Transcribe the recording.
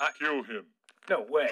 I- Kill him. No way.